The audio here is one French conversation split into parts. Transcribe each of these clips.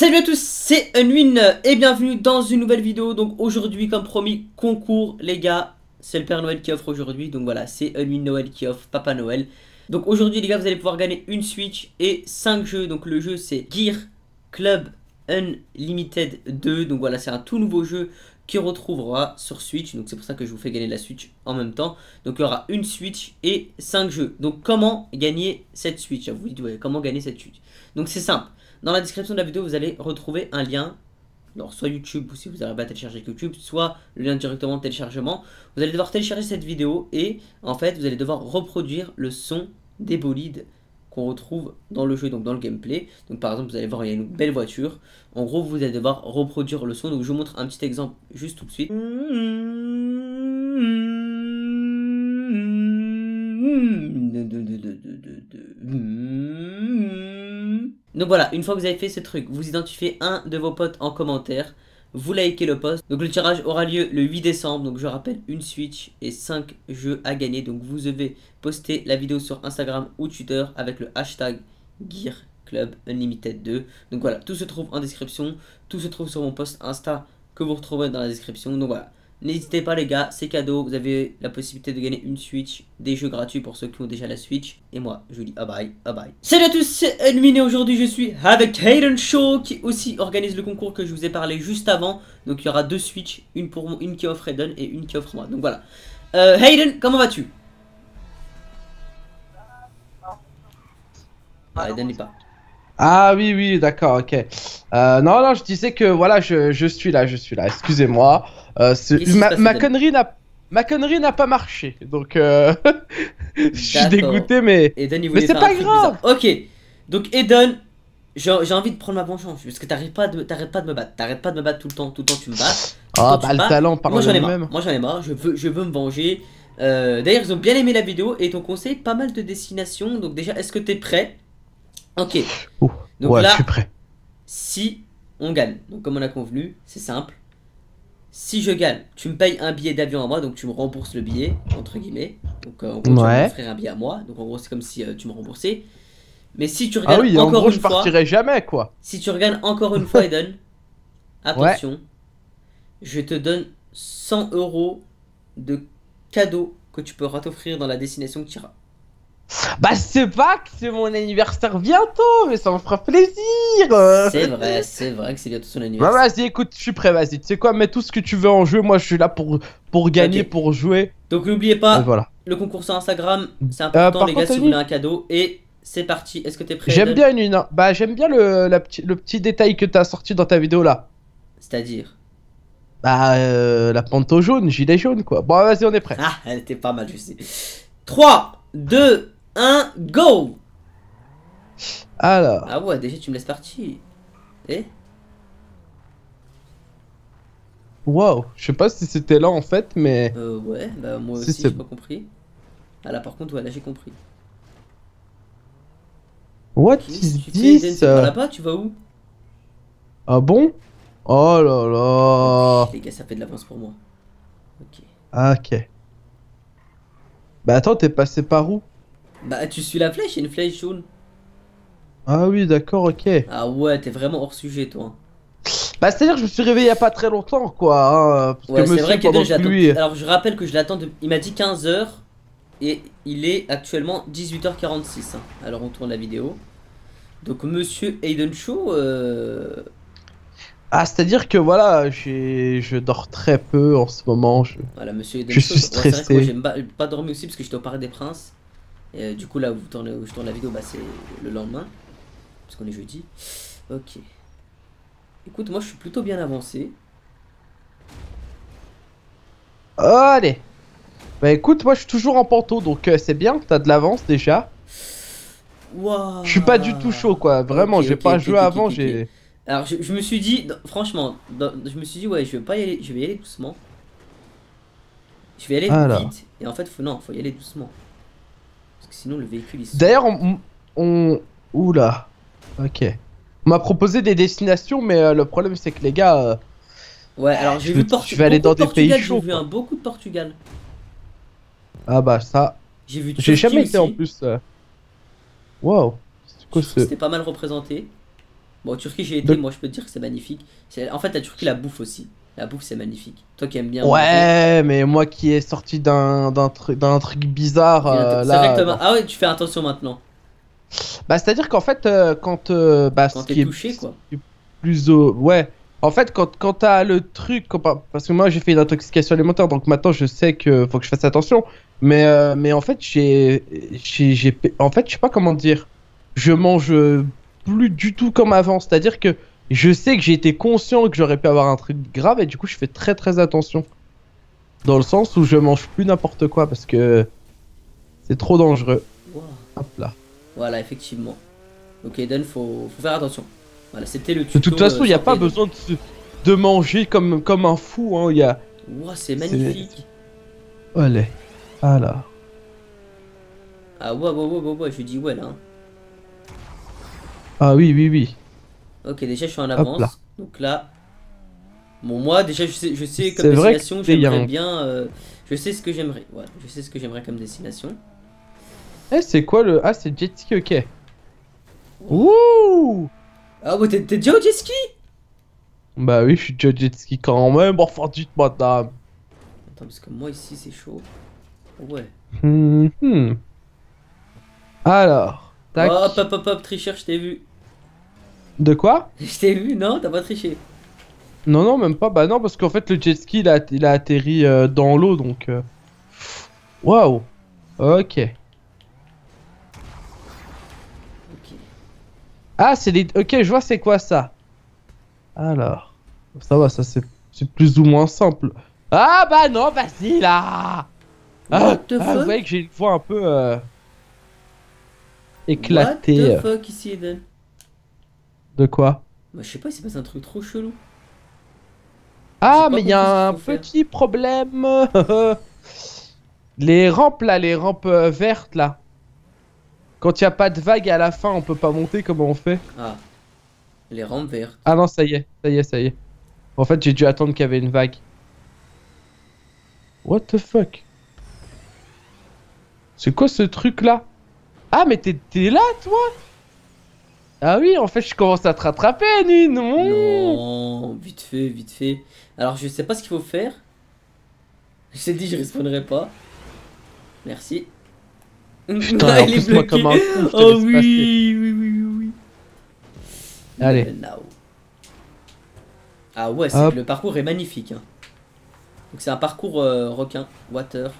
Salut à tous, c'est Unwin et bienvenue dans une nouvelle vidéo. Donc aujourd'hui, comme promis, concours les gars. C'est le Père Noël qui offre aujourd'hui. Donc voilà, c'est Unwin Noël qui offre Papa Noël. Donc aujourd'hui les gars, vous allez pouvoir gagner une Switch et 5 jeux. Donc le jeu c'est Gear Club Unlimited 2. Donc voilà, c'est un tout nouveau jeu qui retrouvera sur Switch. Donc c'est pour ça que je vous fais gagner la Switch en même temps. Donc il y aura une Switch et 5 jeux. Donc comment gagner cette Switch? Vous vous dites, comment gagner cette Switch? Donc c'est simple. Dans la description de la vidéo, vous allez retrouver un lien. Alors, soit YouTube, ou si vous arrivez à télécharger YouTube, soit le lien directement de téléchargement. Vous allez devoir télécharger cette vidéo et en fait, vous allez devoir reproduire le son des bolides qu'on retrouve dans le jeu, donc dans le gameplay. Donc par exemple, vous allez voir, il y a une belle voiture. En gros, vous allez devoir reproduire le son. Donc je vous montre un petit exemple juste tout de suite. Donc voilà, une fois que vous avez fait ce truc, vous identifiez un de vos potes en commentaire, vous likez le post. Donc le tirage aura lieu le 8 décembre, donc je rappelle une Switch et 5 jeux à gagner. Donc vous devez poster la vidéo sur Instagram ou Twitter avec le hashtag Gear Club Unlimited 2. Donc voilà, tout se trouve en description, tout se trouve sur mon post Insta que vous retrouverez dans la description. Donc voilà, N'hésitez pas les gars, c'est cadeau, vous avez la possibilité de gagner une Switch, des jeux gratuits pour ceux qui ont déjà la Switch. Et moi, je vous dis bye bye, bye bye. Salut à tous, c'est Edwin et aujourd'hui je suis avec Hayden Show qui aussi organise le concours que je vous ai parlé juste avant. Donc il y aura deux Switch, une, pour, une qui offre Hayden et une qui offre moi. Donc voilà. Euh, Hayden, comment vas-tu? Ah, Hayden n'est pas. Ah oui, oui, d'accord, ok. Euh, non, non, je disais que voilà, je, je suis là, je suis là, excusez-moi. Euh, ma, ma connerie n'a ma connerie n'a pas marché, donc euh... je suis dégoûté, mais mais c'est pas grave. Ok, donc Eden, j'ai envie de prendre ma vengeance parce que t'arrêtes pas de pas de me battre, t'arrêtes pas de me battre tout le temps, tout le temps tu me bats. Ah bah le talent par Moi j'en ai marre, moi j'en ai marre, je veux je veux me venger. Euh, d'ailleurs ils ont bien aimé la vidéo et ton conseil pas mal de destinations. Donc déjà est-ce que t'es prêt? Ok. donc ouais, là, je suis prêt. Si on gagne, donc comme on a convenu, c'est simple si je gagne, tu me payes un billet d'avion à moi, donc tu me rembourses le billet, entre guillemets. Donc euh, en gros, tu m'offrir un billet à moi. Donc en gros, c'est comme si euh, tu me remboursais. Mais si tu regardes ah oui, encore en gros, une je partirai jamais, quoi. Si tu regardes encore une fois, Eden, attention, je te donne 100 euros de cadeau que tu pourras t'offrir dans la destination que tu iras. Bah c'est pas que c'est mon anniversaire bientôt, mais ça me fera plaisir. C'est vrai, c'est vrai que c'est bientôt son anniversaire. Bah vas-y, écoute, je suis prêt, vas-y. Tu sais quoi, mets tout ce que tu veux en jeu. Moi, je suis là pour pour gagner, pour jouer. Donc n'oubliez pas, voilà. le concours sur Instagram, c'est euh, important les gars si vous voulez un cadeau. Et c'est parti. Est-ce que t'es prêt J'aime bien une, bah j'aime bien le la le petit détail que t'as sorti dans ta vidéo là. C'est-à-dire Bah euh, la panto jaune, gilet jaune quoi. Bon vas-y, on est prêt. Ah, elle était pas mal, je sais. 3, 2, 1, go Alors. Ah ouais, déjà tu me laisses partir. Eh Wow, je sais pas si c'était là en fait, mais. Euh, ouais, bah moi aussi j'ai pas compris. Ah là par contre, ouais, là j'ai compris. What is this? là-bas, tu vas où? Ah bon? Oh là là Les gars, ça fait de l'avance pour moi. Ok. Ah, ok. Bah attends, t'es passé par où? Bah, tu suis la flèche, il y a une flèche jaune. Ah oui, d'accord, ok. Ah ouais, t'es vraiment hors sujet, toi. Bah, c'est-à-dire que je me suis réveillé il y a pas très longtemps, quoi. Hein, parce ouais, c'est vrai que Alors, je rappelle que je l'attends. De... Il m'a dit 15h. Et il est actuellement 18h46. Hein. Alors, on tourne la vidéo. Donc, monsieur Aiden Show. Euh... Ah, c'est-à-dire que voilà, je dors très peu en ce moment. Je, voilà, monsieur Aiden je suis stressé. Ouais, J'aime pas, pas dormir aussi parce que j'étais au Parc des Princes. Et euh, du coup, là où, je tourne la vidéo, bah, c'est le lendemain. Parce qu'on est jeudi. Ok. Écoute, moi je suis plutôt bien avancé. Allez. Bah écoute, moi je suis toujours en panto, donc euh, c'est bien, t'as de l'avance déjà. Wow. Je suis pas du tout chaud quoi, vraiment, j'ai pas joué avant, j'ai... Alors je, me suis dit, franchement, je me suis dit ouais, je vais pas y aller, je vais y aller doucement. Je vais y aller vite, et en fait, faut, non, faut y aller doucement sinon le véhicule il D'ailleurs, on, on. Oula. Ok. On m'a proposé des destinations, mais euh, le problème c'est que les gars. Euh, ouais, alors j'ai vu Portugal. Je vais aller dans des pays chauds. J'ai vu un beaucoup de Portugal. Ah bah ça. J'ai vu. J'ai jamais été en plus. Euh. Wow. C'était pas mal représenté. Bon, en Turquie, j'ai été, moi je peux te dire que c'est magnifique. En fait, la Turquie, la bouffe aussi. La bouffe, c'est magnifique. Toi qui aimes bien. Ouais, mais moi qui est sorti d'un truc, truc bizarre. Euh, là, Ah ouais, tu fais attention maintenant. Bah, c'est-à-dire qu'en fait, euh, quand. Euh, bah, quand t'es touché, quoi. Plus au. Ouais. En fait, quand, quand t'as le truc. Parce que moi, j'ai fait une intoxication alimentaire, donc maintenant, je sais que faut que je fasse attention. Mais, mais en fait, j'ai. En fait, je sais pas comment dire. Je mange plus du tout comme avant. C'est-à-dire que je sais que j'ai été conscient que j'aurais pu avoir un truc grave et du coup je fais très très attention. Dans le sens où je mange plus n'importe quoi parce que c'est trop dangereux. Hop là. Voilà, effectivement. Ok, Eden, faut, faut faire attention. Voilà, c'était le tuto. De toute façon, il n'y a pas besoin de, de, manger comme, comme un fou. Hein. Y a... c'est magnifique. Allez, alors. Ah ouais, ouais, ouais, ouais, ouais, je dis ouais là. Hein. Ah oui, oui, oui. Ok, déjà je suis en avance. Donc là, bon moi déjà je sais, je sais comme destination j'aimerais bien, euh, je sais ce que j'aimerais. Ouais, je sais ce que j'aimerais comme destination. Eh c'est quoi le ah c'est jet ski ok. Ouh. Ah ouais t'es déjà au jet ski? Bah oui je suis déjà au jet ski quand même. Enfin dites madame. Attends parce que moi ici c'est chaud. Ouais. Hum, hum. Alors. Tac. Hop hop hop hop tricheur je t'ai vu. De quoi Je t'ai vu, non T'as pas triché Non, non, même pas. Bah non, parce qu'en fait, le jet ski, il a, il a atterri euh, dans l'eau, donc... Euh. Waouh Ok. Ok. Ah, c'est les... Ok, je vois c'est quoi ça. Alors... Ça va, ça c'est plus ou moins simple. Ah bah non, vas-y là ah, ah, vous voyez que j'ai une voix un peu... Euh... Éclatée. What the fuck ici, Eden? De quoi Bah, je sais pas, il s'est passé un truc trop chelou. Ah, mais il y a un petit problème. les rampes là, les rampes euh, vertes là. Quand il n'y a pas de vague à la fin, on peut pas monter, comment on fait Ah. Les rampes vertes. Ah non, ça y est, ça y est, ça y est. En fait, j'ai dû attendre qu'il y avait une vague. What the fuck? C'est quoi ce truc là Ah, mais t'es là, toi? Ah oui, en fait, je commence à te rattraper, Nuit, non Non, vite fait, vite fait. Alors, je sais pas ce qu'il faut faire. Je t'ai dit, je respawnerai pas. Merci. Putain, il est moi comme un Oh oui, oui, oui, oui. Allez. Ah ouais, le parcours est magnifique. Hein. Donc c'est un parcours euh, requin, water.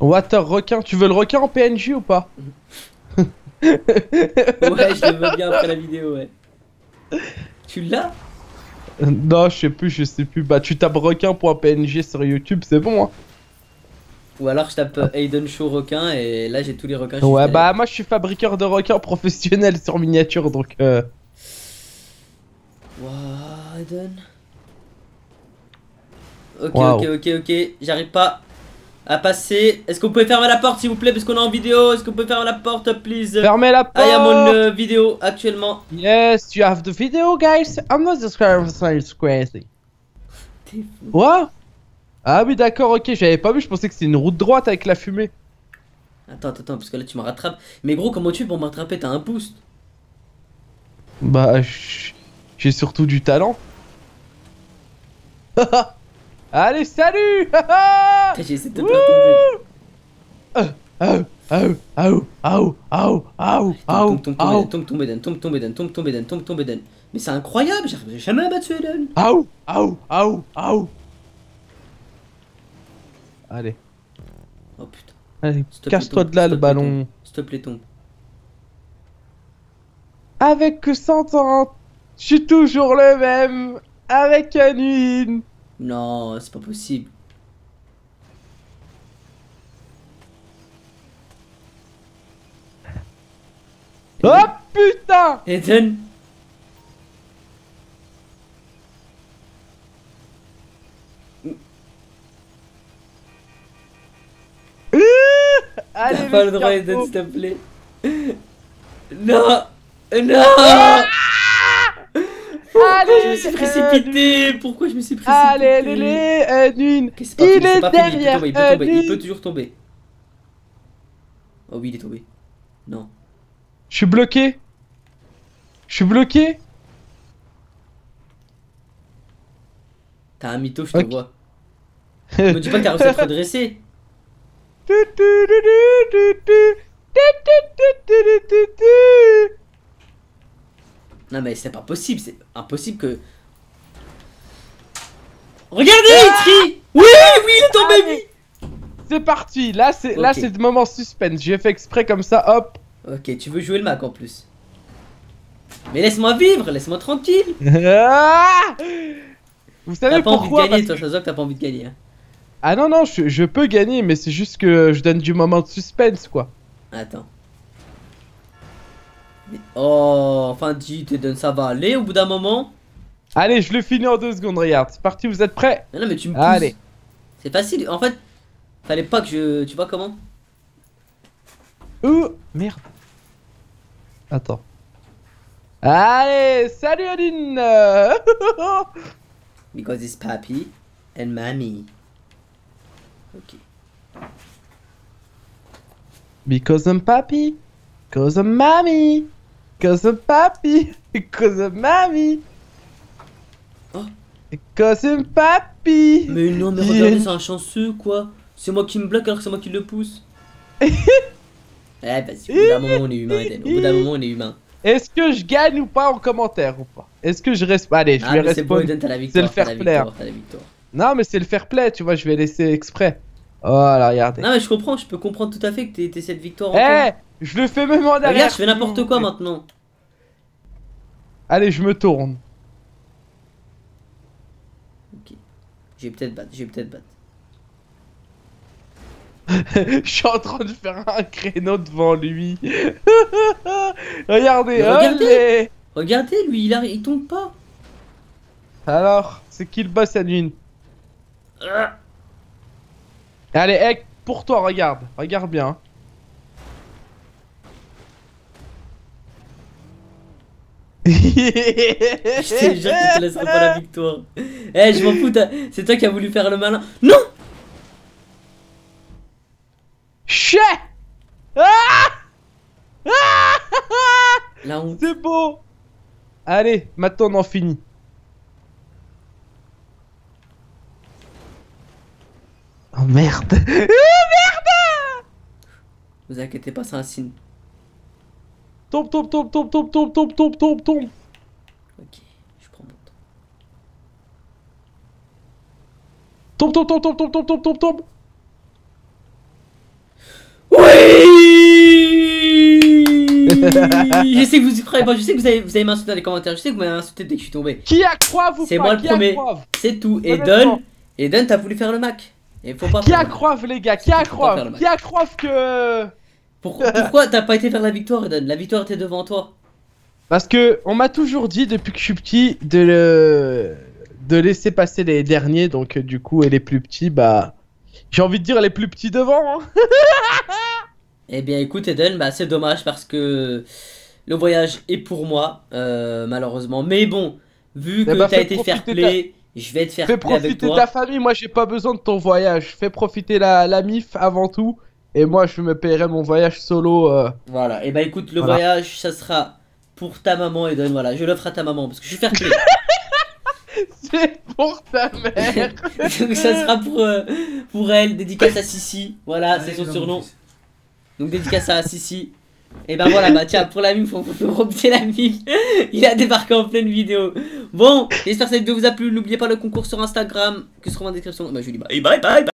Water requin, tu veux le requin en PNJ ou pas? ouais, je le veux bien après la vidéo, ouais. Tu l'as? Non, je sais plus, je sais plus. Bah, tu tapes requin.png sur YouTube, c'est bon, hein. Ou alors je tape Aiden Show requin et là j'ai tous les requins. Ouais, bah moi je suis fabriqueur de requins professionnel sur miniature donc. Euh... Wow, Aiden. Ok, ok, ok, ok, j'arrive pas à passer. Est-ce vous pouvez fermer la porte s'il vous plaît parce qu'on est en vidéo? Est-ce vous pouvez fermer la porte please? Fermez la porte I am on uh, vidéo actuellement. Yes, you have the video guys. I'm not just crazy. What? Ah oui d'accord, ok, j'avais pas vu, je pensais que c'était une route droite avec la fumée. Attends, attends, parce que là tu me rattrapes. Mais gros, comment tu fais pour m'attraper T'as un boost Bah, j'ai surtout du talent. Allez, salut J'ai essayé de te. Oh, oh, oh, oh, oh, oh, oh, tombe, tombe, Eden, tombe, tombe, Eden, tombe, tombe, Eden, tombe, tombe, Eden. Mais c'est incroyable, j'arriverai jamais à battre Eden. Oh, oh, oh, oh. Allez. Oh putain. Allez, casse-toi de là le ballon. S'il te plaît, tombe. Avec 100 ans, je suis toujours le même. Avec Anuine. Non, c'est pas possible. Oh putain. Eden T'as pas le droit Eden s'il te plaît. Non Non. Ah Allez, je me suis précipité? Pourquoi je me suis précipité? Allez, allez, allez, Edwin Il est, derrière il peut, tomber, il, peut toujours tomber. Oh oui, il est tombé. Non. Je suis bloqué. Je suis bloqué. T'as un mytho, je te vois. Me dis pas que t'as réussi à te redresser. Non mais c'est pas possible, c'est impossible que... Regardez, il trie Oui, oui, il est tombé, oui C'est parti, là c'est là c'est le moment suspense, j'ai fait exprès comme ça, hop Ok, tu veux jouer le Mac en plus. Mais laisse-moi vivre, laisse-moi tranquille ah Vous savez pourquoi pas envie de gagner, toi, je que t'as pas envie de gagner. Hein. Ah non, non, je, je, peux gagner, mais c'est juste que je donne du moment de suspense, quoi. Attends. Oh, enfin, dis, te donne ça va aller au bout d'un moment. Allez, je le finis en deux secondes, regarde. C'est parti, vous êtes prêts Non, mais tu me pousses. Allez. C'est facile. En fait, fallait pas que je. Tu vois comment? Ouh, merde. Attends. Allez, salut Aline Because it's papi and mommy. Ok. Because I'm papi. Because I'm mommy. Because I'm papi. Because I'm mommy. Oh. Because I'm papi. Mais non, mais regardez, c'est un chanceux quoi. C'est moi qui me bloque alors que c'est moi qui le pousse. Eh, vas-y, au bout d'un moment on est humain, Eden. Au bout d'un moment on est humain. Est-ce que je gagne ou pas en commentaire ou pas? Est-ce que je reste Allez, je ah, vais rester. C'est le fair play. Non, mais c'est le fair play, tu vois, je vais laisser exprès. Voilà, regardez. Non, mais je comprends, je peux comprendre tout à fait que t'aies cette victoire. Eh, je le fais même en derrière. Regarde, je fais n'importe quoi maintenant. Allez, je me tourne. Ok. J'ai peut-être battre, j'ai peut-être battre. je suis en train de faire un créneau devant lui. regardez, regardez, regardez, lui, il, a... il tombe pas. Alors, c'est qui le boss à nuit ah. Allez, hey, pour toi, regarde. Regarde bien. je t'ai jure qu'il te pas la victoire. Eh, je m'en fous, c'est toi qui as voulu faire le malin. Non Chais ah La honte. C'est beau Allez, maintenant on en finit. Oh merde oh, Merde Vous inquiétez pas, c'est un signe. Tombe, tombe, tombe, tombe, tombe, tombe, tombe, tombe, tombe, tombe. Ok, je prends mon temps. Tombe, tombe, tombe, tombe, tombe, tombe, tombe, tombe, tombe. je sais que vous y pas, je sais que vous avez, vous dans les commentaires, je sais que vous m'avez insulté dès que je suis tombé. Qui a croix vous C'est moi le premier, c'est tout. Et Don, et Don t'as voulu faire le Mac. Et faut pas qui a croix les gars, qui a croix Qui a croix que... Pourquoi t'as pas été faire la victoire Eden La victoire était devant toi. Parce que on m'a toujours dit depuis que je suis petit de le... de laisser passer les derniers, donc euh, du coup et les plus petits, bah j'ai envie de dire les plus petits devant. Hein. eh bien écoute Eden, bah c'est dommage parce que le voyage est pour moi euh, malheureusement. Mais bon, vu que t'as été fair play, je vais te faire Fais profiter ta famille, moi j'ai pas besoin de ton voyage. Fais profiter la, la MIF avant tout. Et moi, je me paierai mon voyage solo. Euh. Voilà, et bah écoute, le voyage, ça sera pour ta maman, Eden. Voilà, je l'offre à ta maman parce que je suis fair play. C'est pour ta mère. Donc ça sera pour, euh, pour elle, dédicace à Sissi. Voilà, c'est son surnom. Donc dédicace à Sissi. Et ben voilà, bah tiens, pour la mime, faut, faut la mime. Il a débarqué en pleine vidéo. Bon, j'espère que cette vidéo vous a plu. N'oubliez pas le concours sur Instagram, que sera en description. Bah je dis bye bye bye.